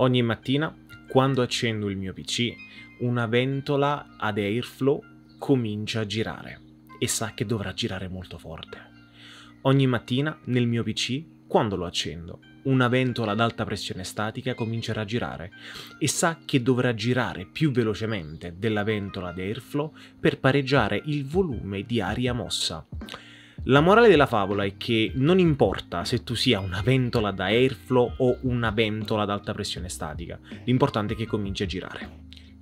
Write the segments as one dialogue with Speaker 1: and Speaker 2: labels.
Speaker 1: Ogni mattina, quando accendo il mio PC, una ventola ad airflow comincia a girare e sa che dovrà girare molto forte. Ogni mattina nel mio PC, quando lo accendo, una ventola ad alta pressione statica comincerà a girare e sa che dovrà girare più velocemente della ventola ad airflow per pareggiare il volume di aria mossa. La morale della favola è che non importa se tu sia una ventola da airflow o una ventola ad alta pressione statica, l'importante è che cominci a girare.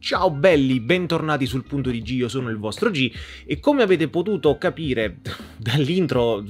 Speaker 1: Ciao belli, bentornati sul punto di G, io sono il vostro G e come avete potuto capire dall'intro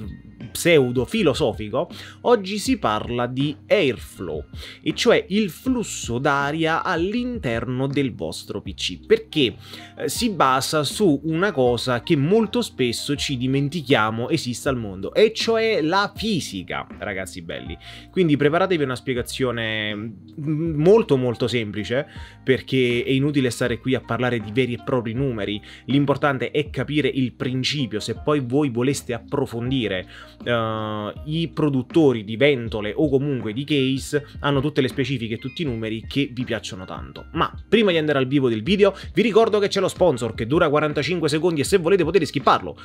Speaker 1: pseudo-filosofico, oggi si parla di airflow, e cioè il flusso d'aria all'interno del vostro PC, perché eh, si basa su una cosa che molto spesso ci dimentichiamo esiste al mondo, e cioè la fisica, ragazzi belli. Quindi preparatevi una spiegazione mm, molto molto semplice, perché è inutile stare qui a parlare di veri e propri numeri, l'importante è capire il principio, se poi voi voleste approfondire uh, i produttori di ventole o comunque di case hanno tutte le specifiche e tutti i numeri che vi piacciono tanto. Ma prima di andare al vivo del video vi ricordo che c'è lo sponsor che dura 45 secondi e se volete potete skipparlo.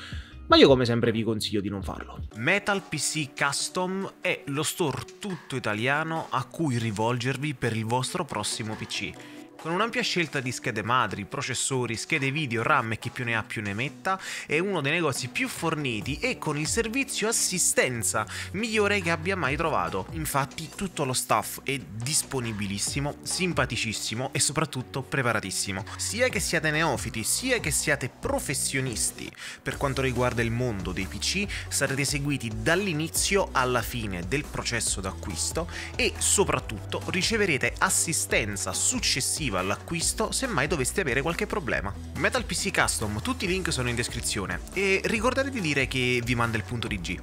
Speaker 1: Ma io come sempre vi consiglio di non farlo.
Speaker 2: Metal PC Custom è lo store tutto italiano a cui rivolgervi per il vostro prossimo PC con un'ampia scelta di schede madri, processori, schede video, RAM e chi più ne ha più ne metta, è uno dei negozi più forniti e con il servizio assistenza migliore che abbia mai trovato. Infatti tutto lo staff è disponibilissimo, simpaticissimo e soprattutto preparatissimo. Sia che siate neofiti, sia che siate professionisti, per quanto riguarda il mondo dei PC, sarete seguiti dall'inizio alla fine del processo d'acquisto e soprattutto riceverete assistenza successiva alternativa all'acquisto se mai doveste avere qualche problema. Metal PC Custom, tutti i link sono in descrizione e ricordate di dire che vi manda il punto di G.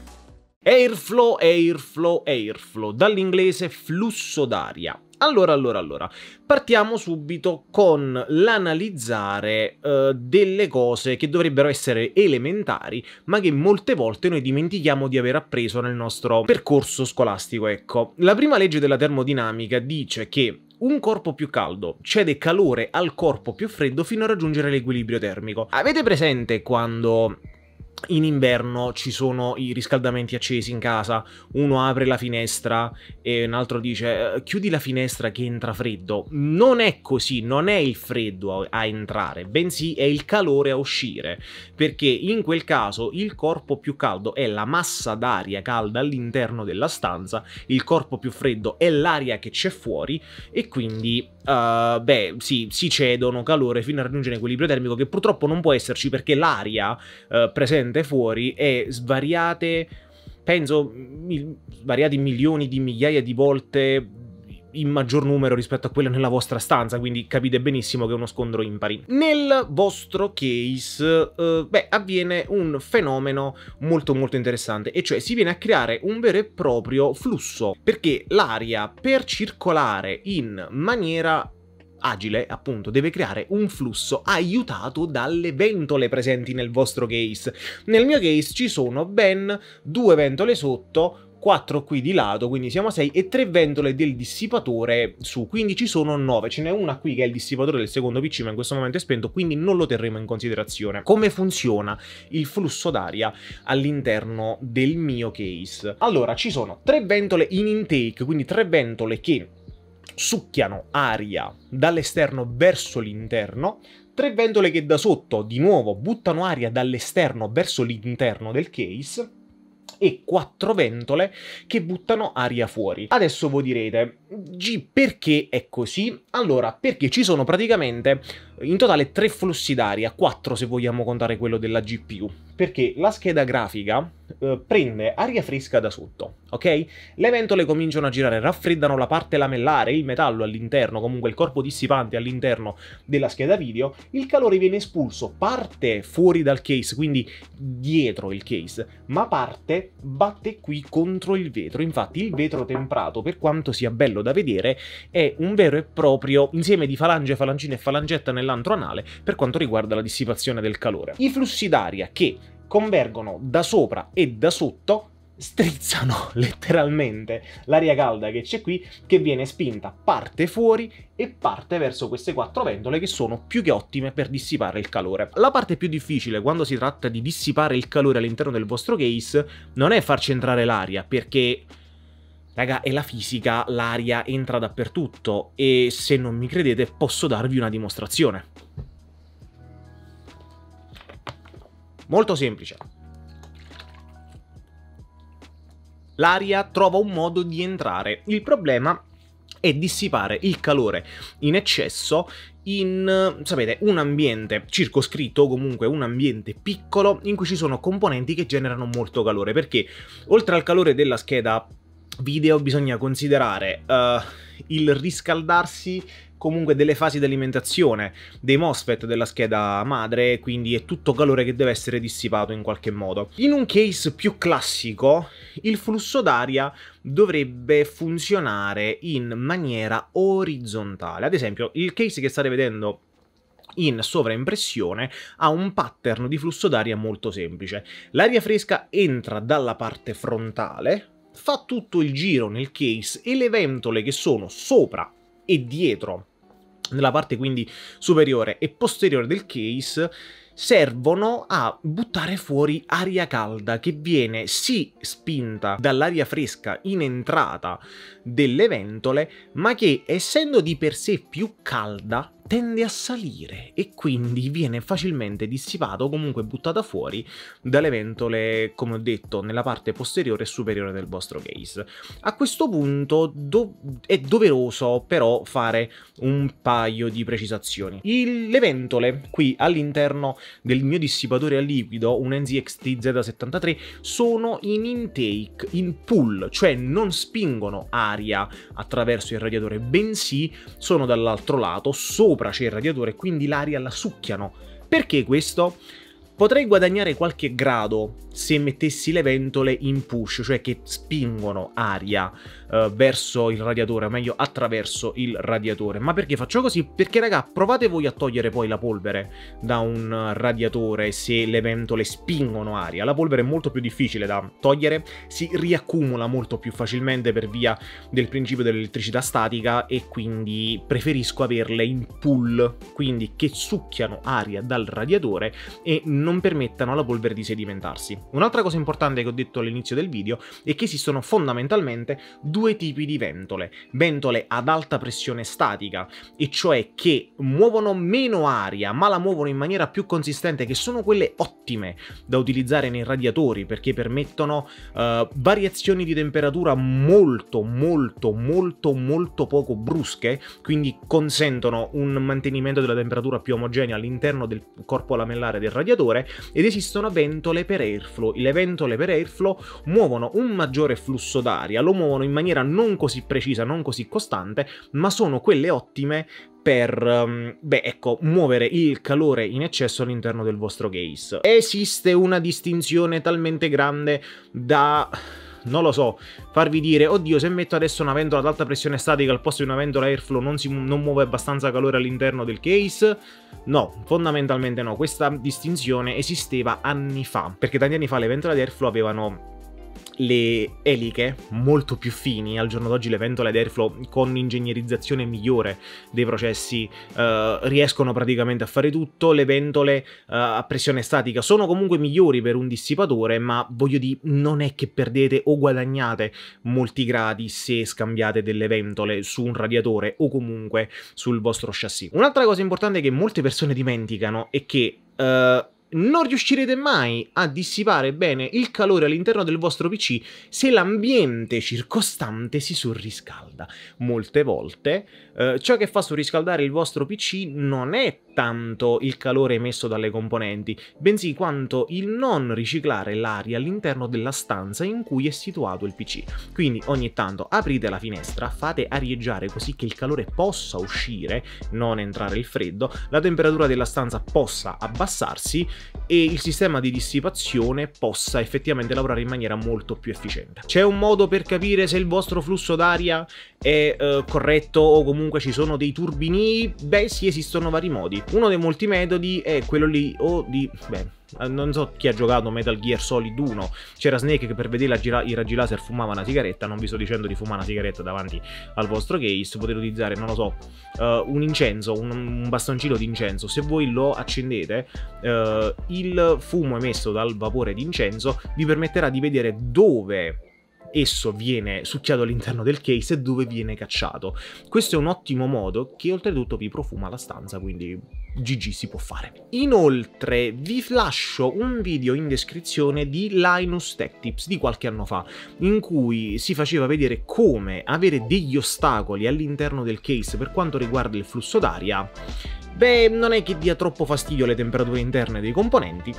Speaker 1: Airflow, airflow, airflow, dall'inglese flusso d'aria. Allora, allora, allora, partiamo subito con l'analizzare uh, delle cose che dovrebbero essere elementari, ma che molte volte noi dimentichiamo di aver appreso nel nostro percorso scolastico, ecco. La prima legge della termodinamica dice che un corpo più caldo cede calore al corpo più freddo fino a raggiungere l'equilibrio termico. Avete presente quando in inverno ci sono i riscaldamenti accesi in casa, uno apre la finestra e un altro dice eh, chiudi la finestra che entra freddo. Non è così, non è il freddo a entrare, bensì è il calore a uscire, perché in quel caso il corpo più caldo è la massa d'aria calda all'interno della stanza, il corpo più freddo è l'aria che c'è fuori e quindi Uh, beh, sì, si cedono calore fino a raggiungere l'equilibrio termico che purtroppo non può esserci perché l'aria uh, presente fuori è svariate, penso, mil svariati milioni di migliaia di volte in maggior numero rispetto a quella nella vostra stanza, quindi capite benissimo che è uno scontro impari. Nel vostro case, uh, beh, avviene un fenomeno molto molto interessante, e cioè si viene a creare un vero e proprio flusso, perché l'aria per circolare in maniera agile, appunto, deve creare un flusso aiutato dalle ventole presenti nel vostro case. Nel mio case ci sono ben due ventole sotto, 4 qui di lato, quindi siamo a 6, e 3 ventole del dissipatore su, quindi ci sono 9. Ce n'è una qui che è il dissipatore del secondo PC, ma in questo momento è spento, quindi non lo terremo in considerazione. Come funziona il flusso d'aria all'interno del mio case? Allora, ci sono 3 ventole in intake, quindi 3 ventole che succhiano aria dall'esterno verso l'interno, tre ventole che da sotto di nuovo buttano aria dall'esterno verso l'interno del case e quattro ventole che buttano aria fuori. Adesso voi direte, G perché è così? Allora, perché ci sono praticamente in totale tre flussi d'aria, quattro se vogliamo contare quello della GPU, perché la scheda grafica eh, prende aria fresca da sotto, ok? Le ventole cominciano a girare, raffreddano la parte lamellare, il metallo all'interno, comunque il corpo dissipante all'interno della scheda video, il calore viene espulso, parte fuori dal case, quindi dietro il case, ma parte, batte qui contro il vetro. Infatti il vetro temprato, per quanto sia bello da vedere, è un vero e proprio insieme di falange, falangine e falangetta nell'antro anale per quanto riguarda la dissipazione del calore. I flussi d'aria che convergono da sopra e da sotto strizzano letteralmente l'aria calda che c'è qui che viene spinta parte fuori e parte verso queste quattro ventole che sono più che ottime per dissipare il calore. La parte più difficile quando si tratta di dissipare il calore all'interno del vostro case non è farci entrare l'aria perché Raga, è la fisica, l'aria entra dappertutto e se non mi credete posso darvi una dimostrazione. Molto semplice. L'aria trova un modo di entrare. Il problema è dissipare il calore in eccesso in, sapete, un ambiente circoscritto o comunque un ambiente piccolo in cui ci sono componenti che generano molto calore, perché oltre al calore della scheda video bisogna considerare uh, il riscaldarsi comunque delle fasi di alimentazione dei MOSFET della scheda madre, quindi è tutto calore che deve essere dissipato in qualche modo. In un case più classico, il flusso d'aria dovrebbe funzionare in maniera orizzontale. Ad esempio, il case che state vedendo in sovraimpressione ha un pattern di flusso d'aria molto semplice. L'aria fresca entra dalla parte frontale, fa tutto il giro nel case e le ventole che sono sopra e dietro nella parte quindi superiore e posteriore del case servono a buttare fuori aria calda che viene sì spinta dall'aria fresca in entrata delle ventole, ma che essendo di per sé più calda tende a salire e quindi viene facilmente dissipato o comunque buttata fuori dalle ventole, come ho detto, nella parte posteriore e superiore del vostro case. A questo punto do è doveroso però fare un paio di precisazioni. Il le ventole qui all'interno del mio dissipatore a liquido, un NZXT Z73, sono in intake, in pull, cioè non spingono aria attraverso il radiatore, bensì sono dall'altro lato, sopra c'è il radiatore, quindi l'aria la succhiano. Perché questo? Potrei guadagnare qualche grado se mettessi le ventole in push, cioè che spingono aria uh, verso il radiatore, o meglio attraverso il radiatore. Ma perché faccio così? Perché raga, provate voi a togliere poi la polvere da un radiatore se le ventole spingono aria. La polvere è molto più difficile da togliere, si riaccumula molto più facilmente per via del principio dell'elettricità statica e quindi preferisco averle in pull, quindi che succhiano aria dal radiatore e non permettano alla polvere di sedimentarsi. Un'altra cosa importante che ho detto all'inizio del video è che esistono fondamentalmente due tipi di ventole. Ventole ad alta pressione statica, e cioè che muovono meno aria, ma la muovono in maniera più consistente, che sono quelle ottime da utilizzare nei radiatori, perché permettono uh, variazioni di temperatura molto, molto, molto, molto poco brusche, quindi consentono un mantenimento della temperatura più omogenea all'interno del corpo lamellare del radiatore, ed esistono ventole per airflow airflow. Le ventole per airflow muovono un maggiore flusso d'aria, lo muovono in maniera non così precisa, non così costante, ma sono quelle ottime per, um, beh, ecco, muovere il calore in eccesso all'interno del vostro case. Esiste una distinzione talmente grande da non lo so, farvi dire, oddio, se metto adesso una ventola ad alta pressione statica al posto di una ventola airflow non, si, non muove abbastanza calore all'interno del case? No, fondamentalmente no, questa distinzione esisteva anni fa, perché tanti anni fa le ventole ad airflow avevano le eliche molto più fini, al giorno d'oggi le ventole ad airflow con ingegnerizzazione migliore dei processi uh, riescono praticamente a fare tutto, le ventole uh, a pressione statica sono comunque migliori per un dissipatore, ma voglio dire non è che perdete o guadagnate molti gradi se scambiate delle ventole su un radiatore o comunque sul vostro chassis. Un'altra cosa importante che molte persone dimenticano è che uh, non riuscirete mai a dissipare bene il calore all'interno del vostro PC se l'ambiente circostante si surriscalda. Molte volte eh, ciò che fa surriscaldare il vostro PC non è tanto il calore emesso dalle componenti, bensì quanto il non riciclare l'aria all'interno della stanza in cui è situato il PC. Quindi ogni tanto aprite la finestra, fate arieggiare così che il calore possa uscire, non entrare il freddo, la temperatura della stanza possa abbassarsi e il sistema di dissipazione possa effettivamente lavorare in maniera molto più efficiente. C'è un modo per capire se il vostro flusso d'aria è eh, corretto o comunque ci sono dei turbini? Beh sì, esistono vari modi. Uno dei molti metodi è quello lì o di... beh Eh, non so chi ha giocato Metal Gear Solid 1, c'era Snake che per vedere gira- i raggi laser fumava una sigaretta, non vi sto dicendo di fumare una sigaretta davanti al vostro case, potete utilizzare, non lo so, uh, un incenso, un, un, bastoncino di incenso, se voi lo accendete, uh, il fumo emesso dal vapore di incenso vi permetterà di vedere dove esso viene succhiato all'interno del case e dove viene cacciato. Questo è un ottimo modo che oltretutto vi profuma la stanza, quindi GG si può fare. Inoltre vi lascio un video in descrizione di Linus Tech Tips di qualche anno fa, in cui si faceva vedere come avere degli ostacoli all'interno del case per quanto riguarda il flusso d'aria. Beh, non è che dia troppo fastidio alle temperature interne dei componenti,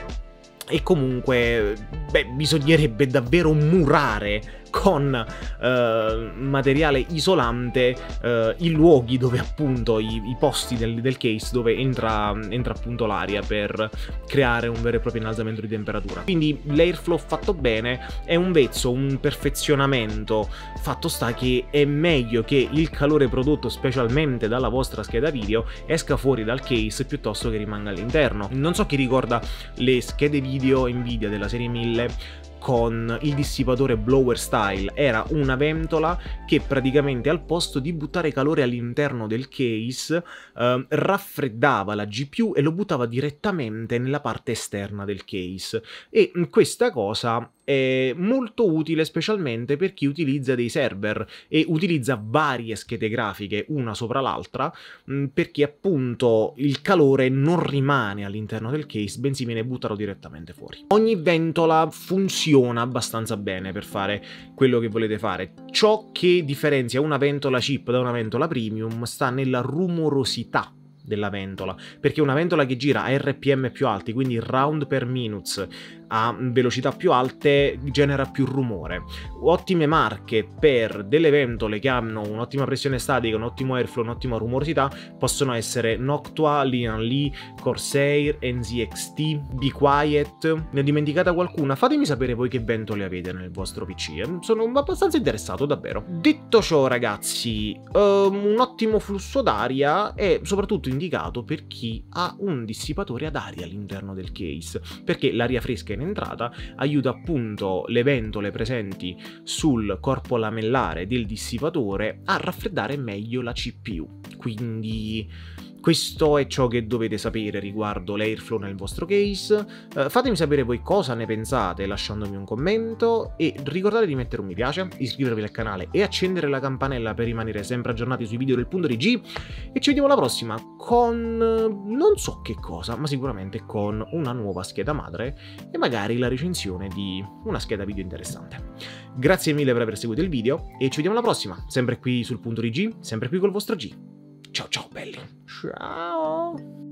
Speaker 1: e comunque, beh, bisognerebbe davvero murare con eh, materiale isolante eh, i luoghi dove appunto i, i posti del, del, case dove entra, entra appunto l'aria per creare un vero e proprio innalzamento di temperatura. Quindi l'airflow fatto bene è un vezzo, un perfezionamento. Fatto sta che è meglio che il calore prodotto specialmente dalla vostra scheda video esca fuori dal case piuttosto che rimanga all'interno. Non so chi ricorda le schede video Nvidia della serie 1000 con il dissipatore blower style. Era una ventola che praticamente al posto di buttare calore all'interno del case eh, raffreddava la GPU e lo buttava direttamente nella parte esterna del case. E questa cosa è molto utile specialmente per chi utilizza dei server e utilizza varie schede grafiche una sopra l'altra mm, perché appunto il calore non rimane all'interno del case bensì viene buttato direttamente fuori. Ogni ventola funziona abbastanza bene per fare quello che volete fare. Ciò che differenzia una ventola chip da una ventola premium sta nella rumorosità della ventola, perché una ventola che gira a RPM più alti, quindi round per minutes, a velocità più alte genera più rumore. Ottime marche per delle ventole che hanno un'ottima pressione statica, un ottimo airflow, un'ottima rumorosità possono essere Noctua, Lian Lee, Corsair, NZXT, Be Quiet. Ne ho dimenticata qualcuna? Fatemi sapere voi che ventole avete nel vostro PC. Eh? Sono abbastanza interessato, davvero. Detto ciò, ragazzi, um, un ottimo flusso d'aria è soprattutto indicato per chi ha un dissipatore ad aria all'interno del case, perché l'aria fresca in entrata aiuta appunto le ventole presenti sul corpo lamellare del dissipatore a raffreddare meglio la CPU. Quindi questo è ciò che dovete sapere riguardo l'airflow nel vostro case. Uh, fatemi sapere voi cosa ne pensate lasciandomi un commento e ricordate di mettere un mi piace, iscrivervi al canale e accendere la campanella per rimanere sempre aggiornati sui video del punto di G e ci vediamo alla prossima con non so che cosa, ma sicuramente con una nuova scheda madre e magari la recensione di una scheda video interessante. Grazie mille per aver seguito il video e ci vediamo alla prossima, sempre qui sul punto di G, sempre qui col vostro G. Ciao ciao belli. Ciao.